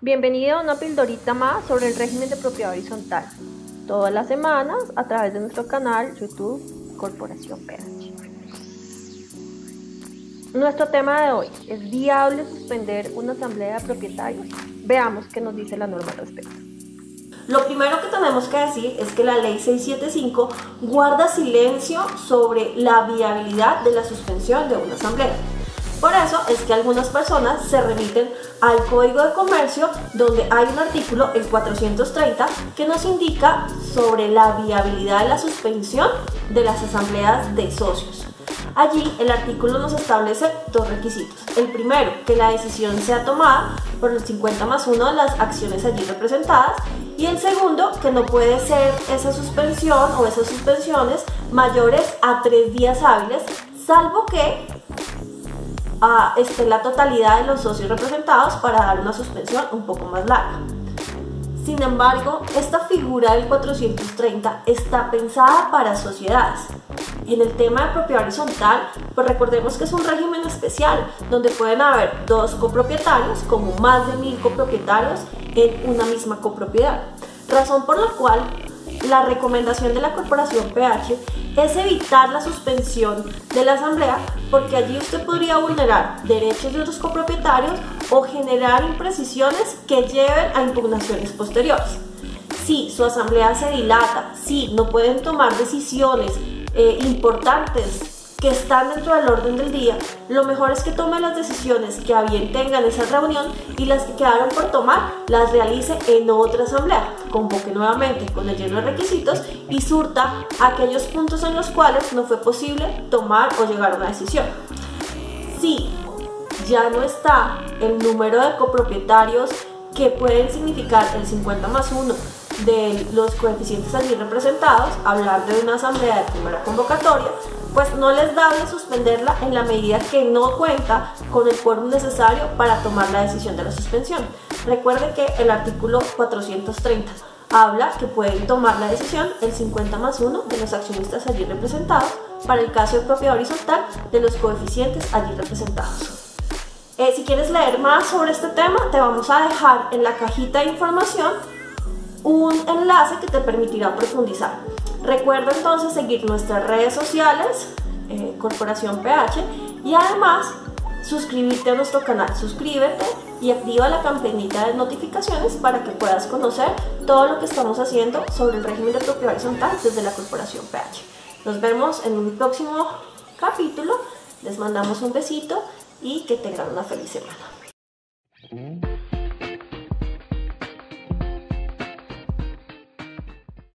Bienvenido a una pildorita más sobre el régimen de propiedad horizontal. Todas las semanas a través de nuestro canal YouTube Corporación PH. Nuestro tema de hoy es viable suspender una asamblea de propietarios. Veamos qué nos dice la norma al respecto. Lo primero que tenemos que decir es que la ley 675 guarda silencio sobre la viabilidad de la suspensión de una asamblea. Por eso es que algunas personas se remiten al Código de Comercio donde hay un artículo, el 430, que nos indica sobre la viabilidad de la suspensión de las asambleas de socios. Allí el artículo nos establece dos requisitos. El primero, que la decisión sea tomada por el 50 más 1 de las acciones allí representadas. Y el segundo, que no puede ser esa suspensión o esas suspensiones mayores a tres días hábiles, salvo que a este, la totalidad de los socios representados para dar una suspensión un poco más larga. Sin embargo, esta figura del 430 está pensada para sociedades. En el tema de propiedad horizontal, pues recordemos que es un régimen especial donde pueden haber dos copropietarios como más de mil copropietarios en una misma copropiedad. Razón por la cual la recomendación de la corporación PH es evitar la suspensión de la asamblea porque allí usted podría vulnerar derechos de otros copropietarios o generar imprecisiones que lleven a impugnaciones posteriores. Si su asamblea se dilata, si no pueden tomar decisiones eh, importantes que están dentro del orden del día, lo mejor es que tome las decisiones que a bien tengan esa reunión y las que quedaron por tomar las realice en otra asamblea. Convoque nuevamente con el lleno de requisitos y surta aquellos puntos en los cuales no fue posible tomar o llegar a una decisión. Si ya no está el número de copropietarios que pueden significar el 50 más 1 de los coeficientes allí representados, hablar de una asamblea de primera convocatoria, pues no les dable suspenderla en la medida que no cuenta con el quórum necesario para tomar la decisión de la suspensión. Recuerden que el artículo 430 habla que pueden tomar la decisión el 50 más 1 de los accionistas allí representados para el caso de propiedad horizontal de los coeficientes allí representados. Eh, si quieres leer más sobre este tema, te vamos a dejar en la cajita de información un enlace que te permitirá profundizar. Recuerda entonces seguir nuestras redes sociales, eh, Corporación PH, y además suscribirte a nuestro canal. Suscríbete y activa la campanita de notificaciones para que puedas conocer todo lo que estamos haciendo sobre el régimen de propiedad horizontal desde la Corporación PH. Nos vemos en un próximo capítulo. Les mandamos un besito y que tengan una feliz semana.